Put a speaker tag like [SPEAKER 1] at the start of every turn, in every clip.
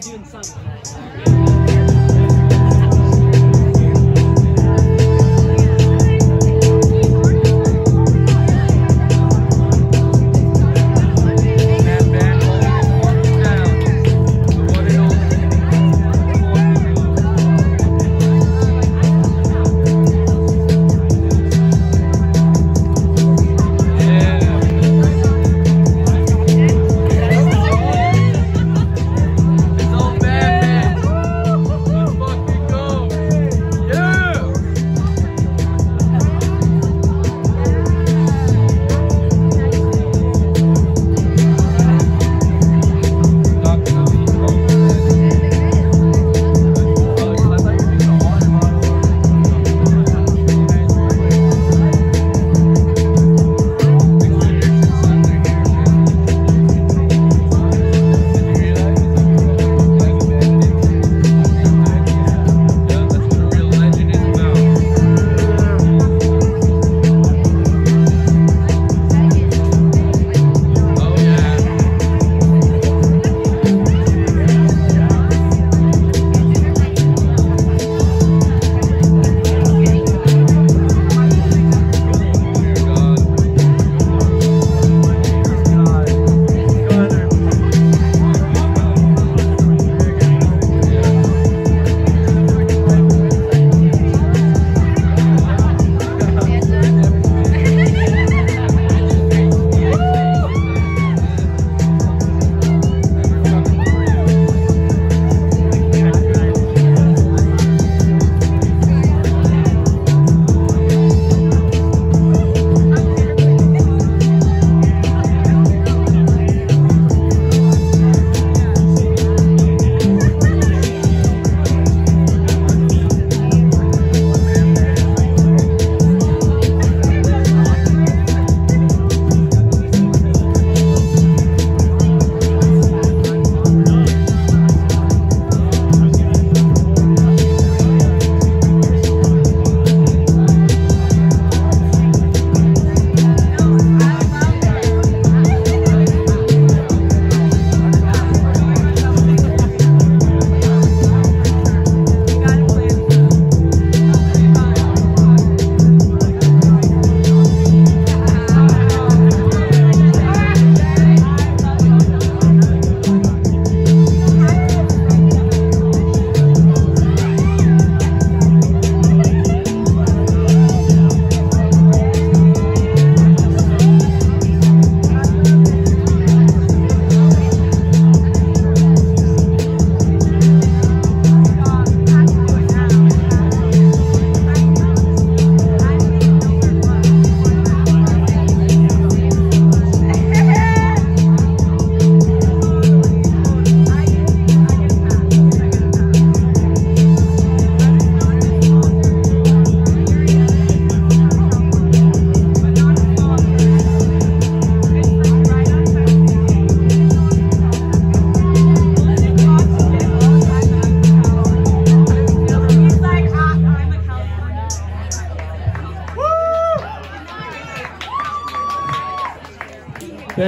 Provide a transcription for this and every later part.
[SPEAKER 1] doing something.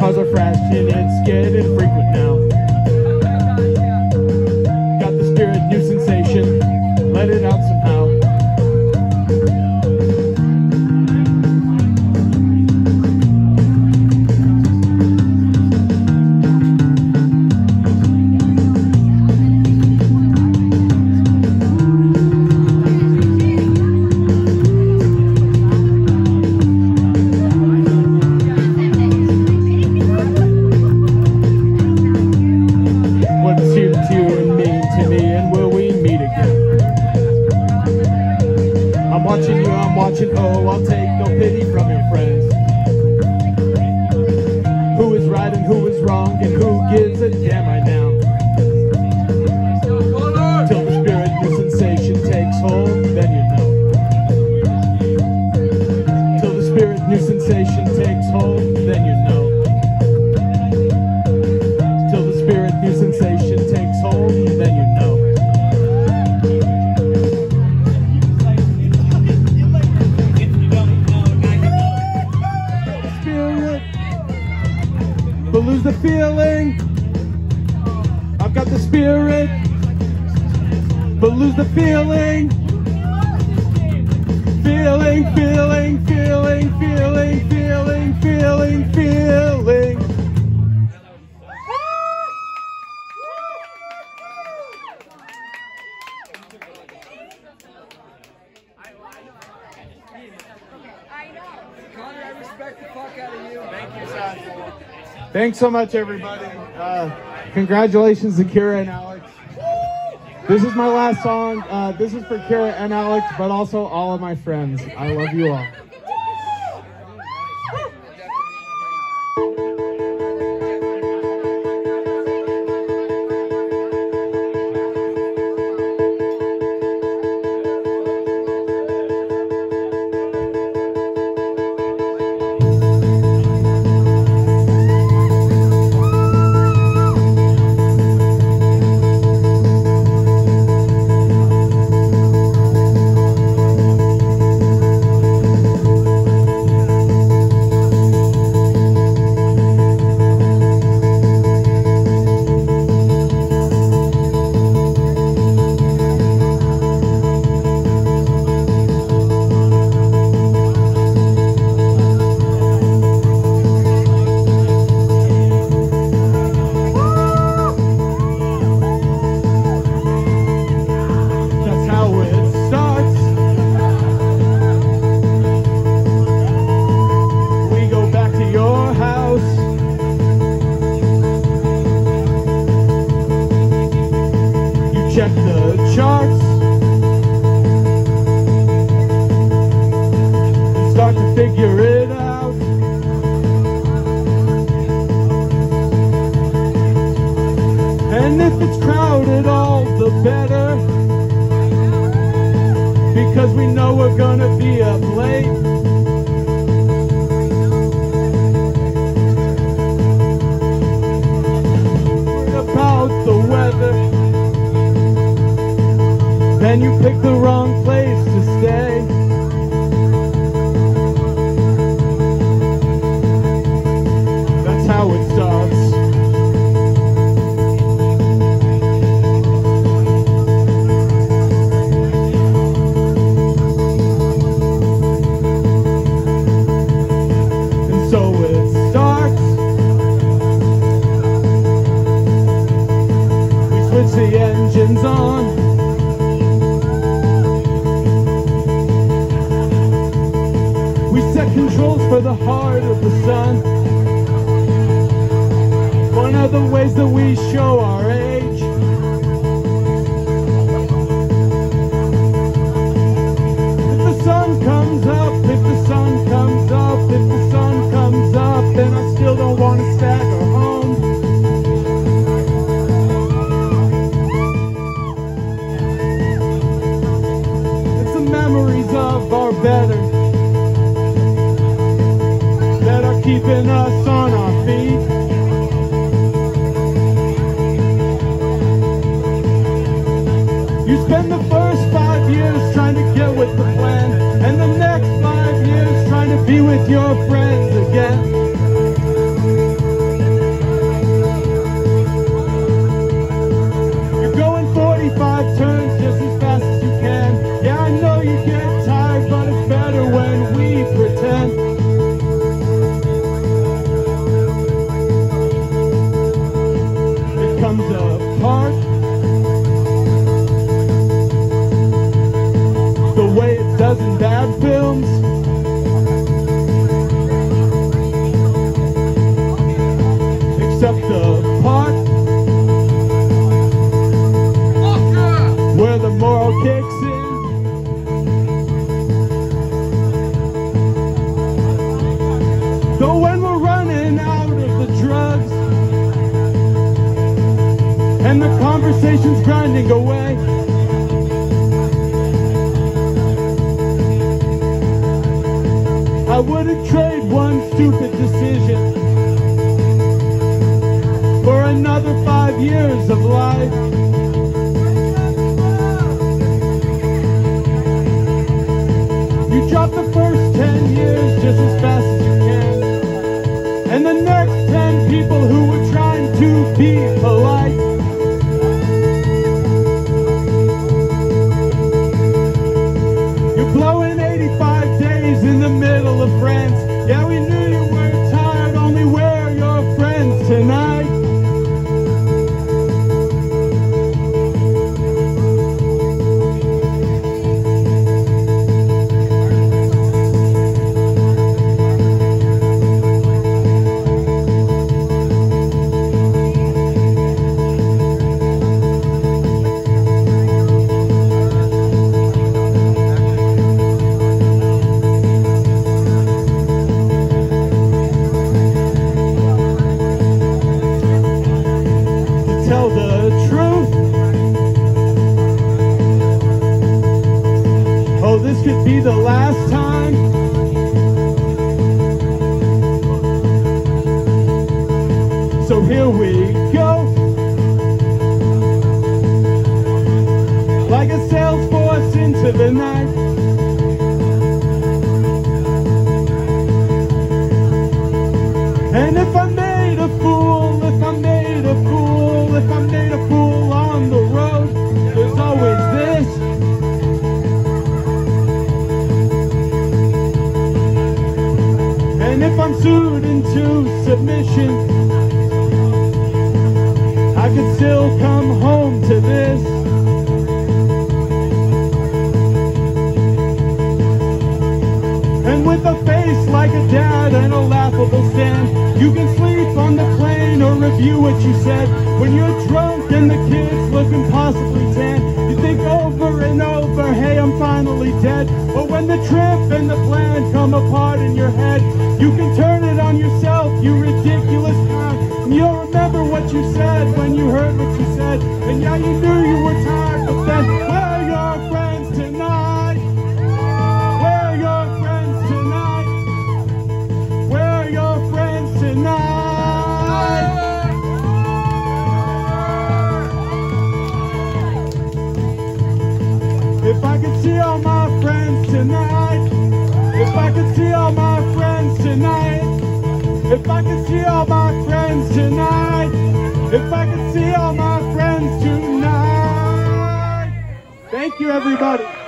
[SPEAKER 1] Cars are flashing, it's getting frequent now. But lose the feeling. Feeling, feeling, feeling, feeling, feeling, feeling, feeling. Thanks so much, everybody. Uh, congratulations to Kira and Alex. This is my last song. Uh, this is for Kira and Alex, but also all of my friends. I love you all. If it's crowded, all the better because we know we're gonna be up late. About the weather. Then you pick the wrong place to stay. Controls for the heart of the sun. One of the ways that we show our age. If the sun comes up, if the sun comes up, if the sun comes up, then I still don't want to stagger home. It's the memories of our better keeping us on our feet. You spend the first five years trying to get with the plan, and the next five years trying to be with your friends again. You're going 45 turns conversation's grinding away. I wouldn't trade one stupid decision for another five years of life. You drop the first ten years just as fast as you can. And the next ten people who were trying to be tonight. And if I made a fool, if I made a fool, if I made a fool on the road, there's always this. And if I'm sued into submission, I could still come home to this. Dad and a laughable stand, you can sleep on the plane or review what you said. When you're drunk and the kids look impossibly tan, you think over and over, hey, I'm finally dead. But when the trip and the plan come apart in your head, you can turn it on yourself, you ridiculous clown. And you'll remember what you said when you heard what you said. And yeah, you knew you were tired, tonight, if I could see all my friends tonight, if I could see all my friends tonight, if I could see all my friends tonight. Thank you, everybody.